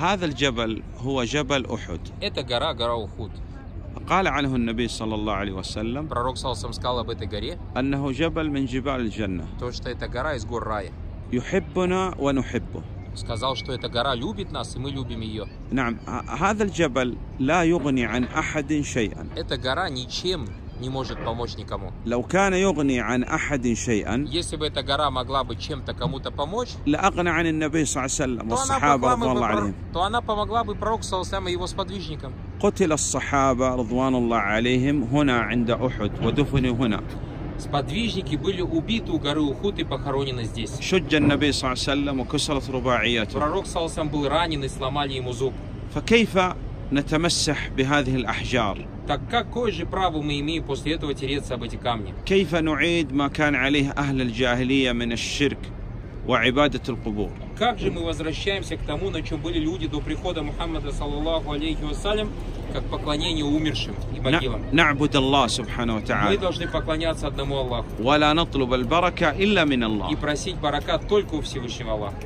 هذا الجبل هو جبل أحد Это гора, гора Ухуд. قال عنه النبي صلى الله عليه وسلم Пророк Салсам сказал об этой горе, أنه جبل من جبال الجنة то, что это гора из гор рая. يحبنا ونحبه Сказал, что эта гора любит нас, и мы любим ее. نعم ه- هذا الجبل لا يغني عن أحد شيئا Эта гора ничем не может помочь никому. لو كان يغني عن أحد شيئا Если бы эта гора могла бы чем-то кому-то помочь, لأغنى عن النبي صلى الله عليه وسلم то она, والصحابة помогла رضوان бы, الله прор- عليهم то она помогла бы пророку Салсам и его сподвижникам. قتل الصحابة رضوان الله عليهم هنا عند أحد ودفنوا هنا Сподвижники были убиты у горы Ухуд и похоронены здесь. شج النبي صلى الله عليه وسلم وكسرت رباعيته Пророк Салсам был ранен и сломали ему зуб. فكيف نتمسح بهذه الأحجار Так какое же право мы имеем после этого тереться об эти камни? كيف نعيد ما كان عليه أهل الجاهلية من الشرك وعبادة القبور Как же мы возвращаемся к тому, на чем были люди до прихода Мухаммада, саллаллаху алейхи вассалям, как поклонение умершим и могилам? ن- نعبد الله سبحانه Мы وتعالى должны поклоняться одному Аллаху ولا نطلب البركة إلا من и الله просить баракат только у Всевышнего Аллаха.